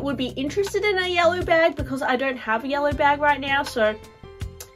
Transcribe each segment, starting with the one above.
would be interested in a yellow bag because I don't have a yellow bag right now. So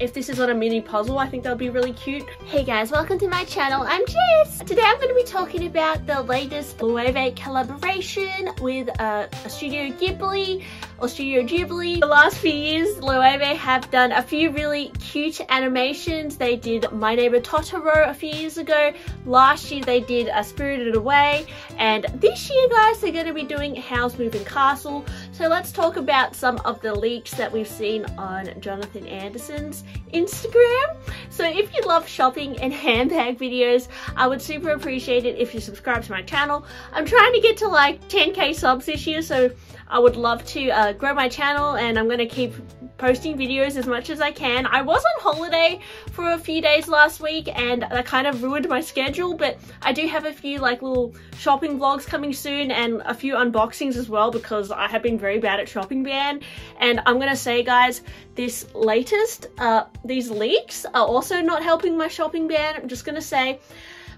if this is on a mini puzzle, I think that'll be really cute. Hey guys, welcome to my channel. I'm Jess. Today I'm going to be talking about the latest Loewe collaboration with uh, Studio Ghibli or Studio Ghibli. The last few years, Loewe have done a few really cute animations. They did My Neighbor Totoro a few years ago. Last year they did a Spirited Away. And this year, guys, they're going to be doing Howl's Moving Castle. So let's talk about some of the leaks that we've seen on Jonathan Anderson's Instagram. So if you love shopping and handbag videos, I would super appreciate it if you subscribe to my channel. I'm trying to get to like 10k subs this year, so I would love to uh, grow my channel and I'm going to keep posting videos as much as I can. I was on holiday for a few days last week and that kind of ruined my schedule, but I do have a few like little shopping vlogs coming soon and a few unboxings as well because I have been very bad at shopping ban. And I'm to say guys, this latest, uh, these leaks are also not helping my shopping ban. I'm just to say,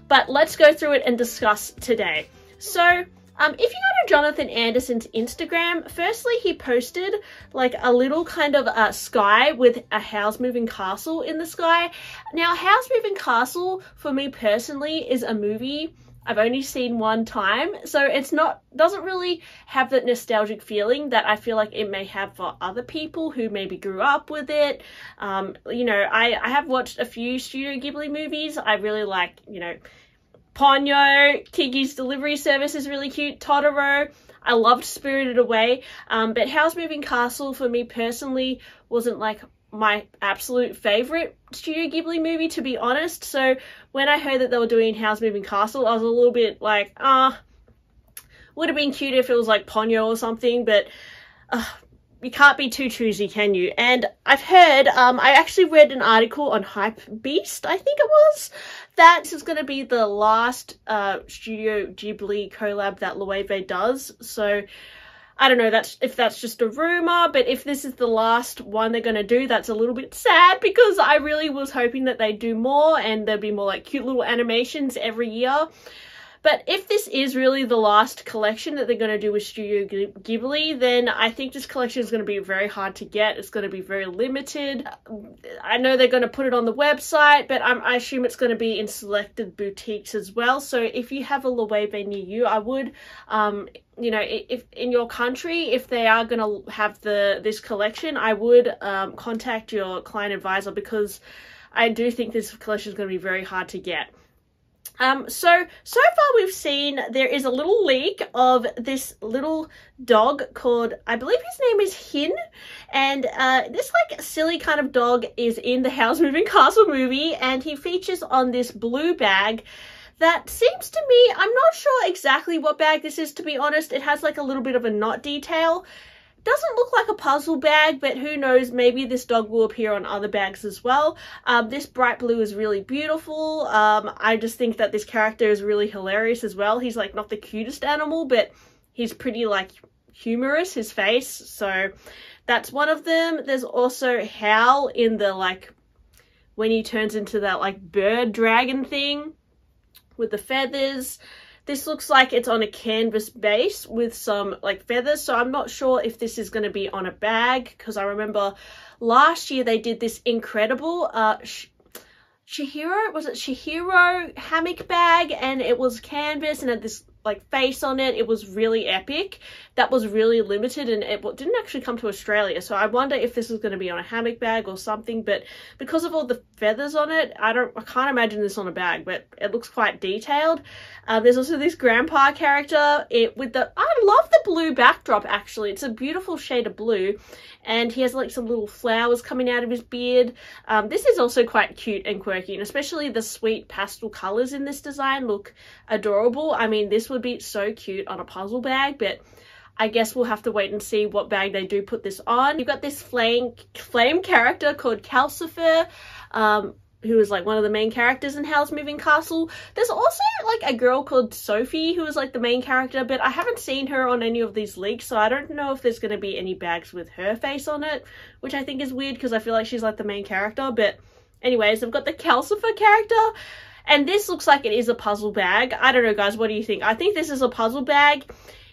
but let's go through it and discuss today. So um, if you go to Jonathan Anderson's Instagram, firstly he posted like a little kind of uh, sky with a Howl's Moving Castle in the sky. Now Howl's Moving Castle for me personally is a movie I've only seen one time, so it's not doesn't really have that nostalgic feeling that I feel like it may have for other people who maybe grew up with it. Um, you know, I, I have watched a few Studio Ghibli movies. I really like, you know, Ponyo, Kiki's Delivery Service is really cute. Totoro, I loved Spirited Away. Um, but Howl's Moving Castle for me personally wasn't like my absolute favorite Studio Ghibli movie, to be honest. So when I heard that they were doing Howl's Moving Castle, I was a little bit like, ah, uh, would have been cute if it was like Ponyo or something, but uh, you can't be too choosy, can you? And I've heard, um, I actually read an article on Hype Beast, I think it was, that this is going to be the last uh, Studio Ghibli collab that Loewe does. So I don't know that's if that's just a rumor, but if this is the last one they're going to do, that's a little bit sad because I really was hoping that they'd do more and there'd be more like cute little animations every year. But if this is really the last collection that they're going to do with Studio Ghibli, then I think this collection is going to be very hard to get. It's going to be very limited. I know they're going to put it on the website, but I'm, i assume it's going to be in selected boutiques as well. So if you have a Loewe near you, I would, um, you know, if in your country, if they are going to have the this collection, I would um, contact your client advisor because I do think this collection is going to be very hard to get. Um, so, so far we've seen there is a little leak of this little dog called, I believe his name is Hin. And uh, this like silly kind of dog is in the Howl's Moving Castle movie and he features on this blue bag that seems to me, I'm not sure exactly what bag this is to be honest. It has like a little bit of a knot detail doesn't look like a puzzle bag, but who knows, maybe this dog will appear on other bags as well. Um, this bright blue is really beautiful. Um, I just think that this character is really hilarious as well. He's like not the cutest animal, but he's pretty like humorous, his face. So that's one of them. There's also Howl in the like, when he turns into that like bird dragon thing with the feathers. This looks like it's on a canvas base with some like feathers. So I'm not sure if this is going to be on a bag because I remember last year they did this incredible uh, Chihiro, was it Chihiro hammock bag and it was canvas and had this like face on it. It was really epic. That was really limited and it didn't actually come to Australia. So I wonder if this is going to be on a hammock bag or something. But because of all the feathers on it, I don't, I can't imagine this on a bag. But it looks quite detailed. Uh, there's also this grandpa character. It with the, I love the blue backdrop. Actually, it's a beautiful shade of blue, and he has like some little flowers coming out of his beard. Um, this is also quite cute and quirky, and especially the sweet pastel colors in this design look adorable. I mean, this would be so cute on a puzzle bag, but I guess we'll have to wait and see what bag they do put this on. You've got this flame, flame character called Calcifer, um, who is like one of the main characters in Howl's Moving Castle. There's also like a girl called Sophie who is like the main character, but I haven't seen her on any of these leaks, so I don't know if there's going to be any bags with her face on it, which I think is weird because I feel like she's like the main character. But anyways, I've got the Calcifer character and this looks like it is a puzzle bag. I don't know, guys. What do you think? I think this is a puzzle bag.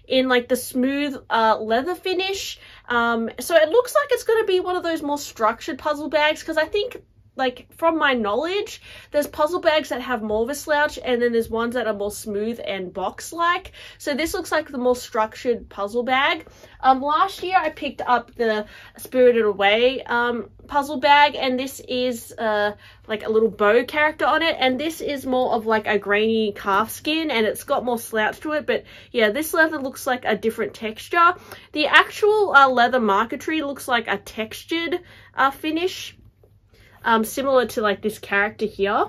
in like the smooth uh, leather finish. Um, so it looks like it's going to be one of those more structured puzzle bags because I think like from my knowledge, there's puzzle bags that have more of a slouch and then there's ones that are more smooth and box like. So this looks like the more structured puzzle bag. Um, last year I picked up the Spirited Away um, puzzle bag and this is uh, like a little bow character on it and this is more of like a grainy calf skin and it's got more slouch to it but yeah this leather looks like a different texture. The actual uh, leather marquetry looks like a textured uh, finish um, similar to like this character here.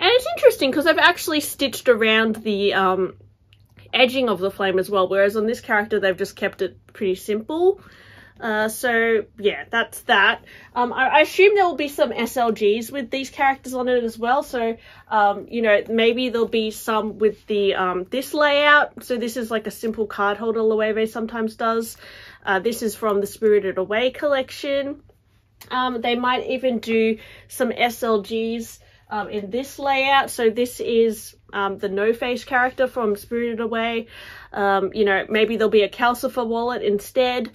And it's interesting because I've actually stitched around the um, edging of the flame as well, whereas on this character they've just kept it pretty simple. Uh, so yeah, that's that. Um, I, I, assume there will be some SLGs with these characters on it as well. So um, you know, maybe there'll be some with the um, this layout. So this is like a simple card holder Loewe sometimes does. Uh, this is from the Spirited Away collection. Um, they might even do some SLGs um, in this layout. So this is um, the No Face character from Spirited Away. Um, you know, maybe there'll be a Calcifer wallet instead.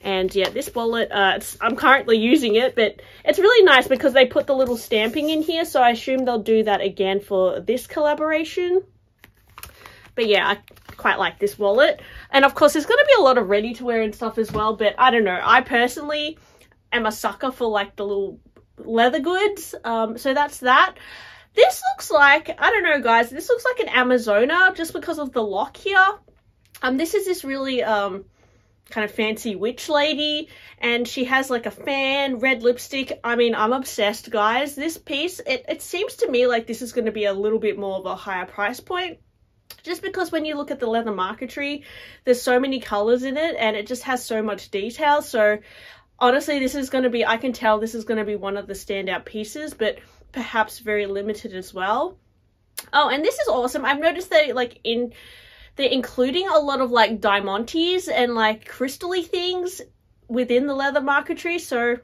And yeah, this wallet, uh, I'm currently using it, but it's really nice because they put the little stamping in here. So I assume they'll do that again for this collaboration. But yeah, I quite like this wallet. And of course, there's going to be a lot of ready to wear and stuff as well. But I don't know, I personally am a sucker for like the little leather goods. Um, so that's that. This looks like, I don't know guys, this looks like an Amazona just because of the lock here. Um, this is this really um, kind of fancy witch lady and she has like a fan, red lipstick. I mean, I'm obsessed guys. This piece, it, it seems to me like this is going to be a little bit more of a higher price point just because when you look at the leather marquetry there's so many colors in it and it just has so much detail so honestly, this is going to be, I can tell this is going to be one of the standout pieces, but perhaps very limited as well. Oh, and this is awesome. I've noticed that like in, they're including a lot of like diamantes and like crystally things within the leather marquetry. So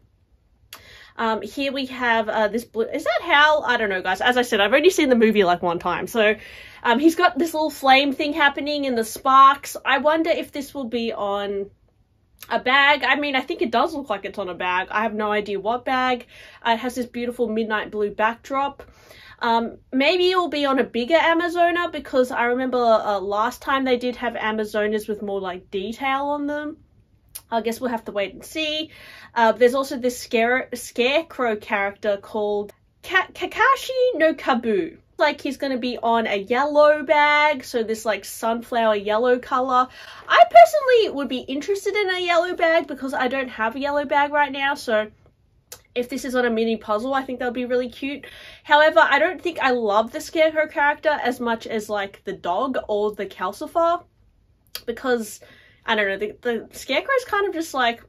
um, here we have uh, this blue. Is that Hal? I don't know, guys. As I said, I've only seen the movie like one time. So um, he's got this little flame thing happening in the sparks. I wonder if this will be on a bag. I mean, I think it does look like it's on a bag. I have no idea what bag. Uh, it has this beautiful midnight blue backdrop. Um, maybe it will be on a bigger Amazona because I remember uh, last time they did have Amazonas with more like detail on them. I guess we'll have to wait and see. Uh, there's also this scare scarecrow character called Ka Kakashi no Kabu like he's going to be on a yellow bag, so this like sunflower yellow color. I personally would be interested in a yellow bag because I don't have a yellow bag right now, so if this is on a mini puzzle, I think that'll be really cute. However, I don't think I love the Scarecrow character as much as like the dog or the Calcifer because I don't know, the, the Scarecrow's kind of just like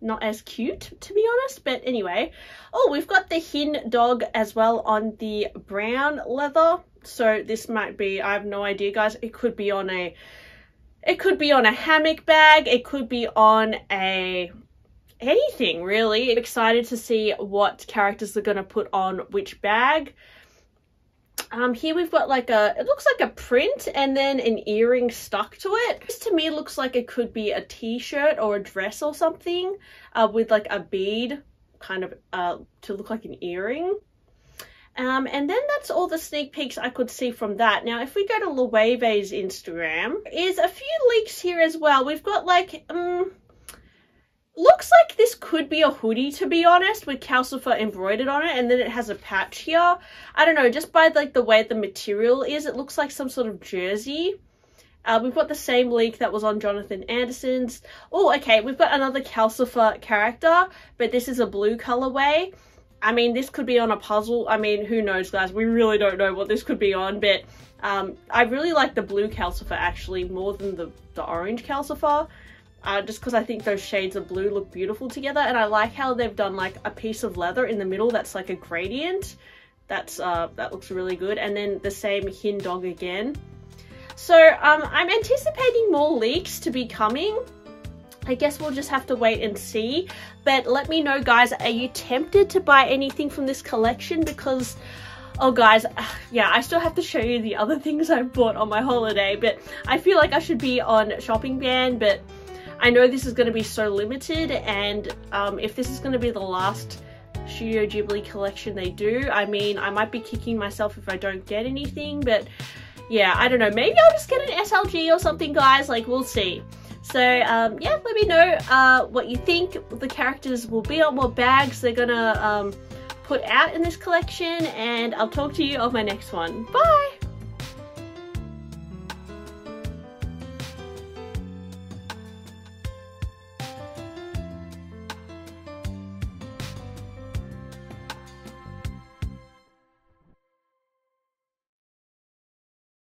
not as cute to be honest but anyway. Oh we've got the hin dog as well on the brown leather so this might be i have no idea guys. It could be on a it could be on a hammock bag. It could be on a anything really. Excited to see what characters are going to put on which bag um, here we've got like a, it looks like a print and then an earring stuck to it. This to me looks like it could be a t-shirt or a dress or something uh, with like a bead kind of uh, to look like an earring. Um, and then that's all the sneak peeks I could see from that. Now, if we go to Loewe's Instagram, is a few leaks here as well. We've got like, um, looks like this could be a hoodie to be honest with calcifer embroidered on it and then it has a patch here. I don't know just by like the way the material is it looks like some sort of jersey. Uh, we've got the same leak that was on jonathan anderson's. Oh okay we've got another calcifer character but this is a blue colorway. I mean this could be on a puzzle. I mean who knows guys? We really don't know what this could be on but um, i really like the blue calcifer actually more than the the orange calcifer uh, just because I think those shades of blue look beautiful together and I like how they've done like a piece of leather in the middle that's like a gradient. That's uh, that looks really good and then the same hin dog again. So um, I'm anticipating more leaks to be coming. I guess we'll just have to wait and see. But let me know guys are you tempted to buy anything from this collection? Because Oh guys, yeah, I still have to show you the other things I bought on my holiday, but I feel like I should be on Shopping Ban, but I know this is going to be so limited, and um, if this is going to be the last Studio Ghibli collection they do, I mean, I might be kicking myself if I don't get anything, but yeah, I don't know. Maybe I'll just get an SLG or something, guys. Like, we'll see. So, um, yeah, let me know uh, what you think the characters will be on, what bags they're gonna um, put out in this collection, and I'll talk to you on my next one. Bye!